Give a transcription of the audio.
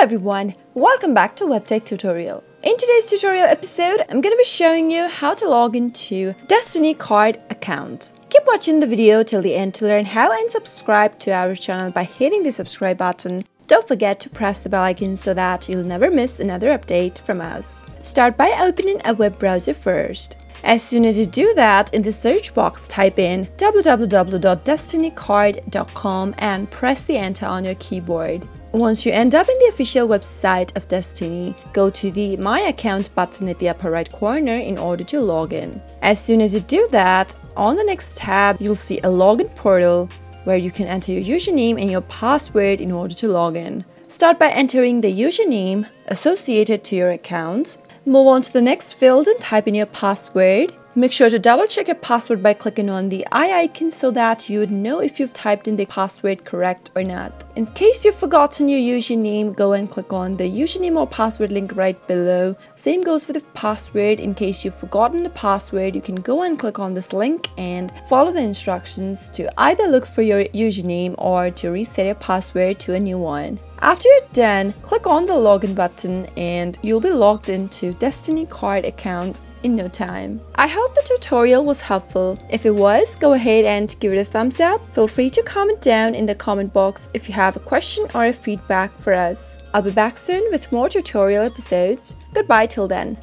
everyone, welcome back to WebTech Tutorial. In today's tutorial episode, I'm going to be showing you how to log into Destiny card account. Keep watching the video till the end to learn how and subscribe to our channel by hitting the subscribe button. Don't forget to press the bell icon so that you'll never miss another update from us. Start by opening a web browser first. As soon as you do that, in the search box type in www.destinycard.com and press the enter on your keyboard. Once you end up in the official website of Destiny, go to the My Account button at the upper right corner in order to log in. As soon as you do that, on the next tab, you'll see a login portal where you can enter your username and your password in order to log in. Start by entering the username associated to your account. Move on to the next field and type in your password. Make sure to double check your password by clicking on the eye icon so that you would know if you've typed in the password correct or not. In case you've forgotten your username, go and click on the username or password link right below. Same goes for the password. In case you've forgotten the password, you can go and click on this link and follow the instructions to either look for your username or to reset your password to a new one. After you're done, click on the login button and you'll be logged into Destiny Card account in no time. I hope the tutorial was helpful. If it was, go ahead and give it a thumbs up. Feel free to comment down in the comment box if you have a question or a feedback for us. I'll be back soon with more tutorial episodes. Goodbye till then.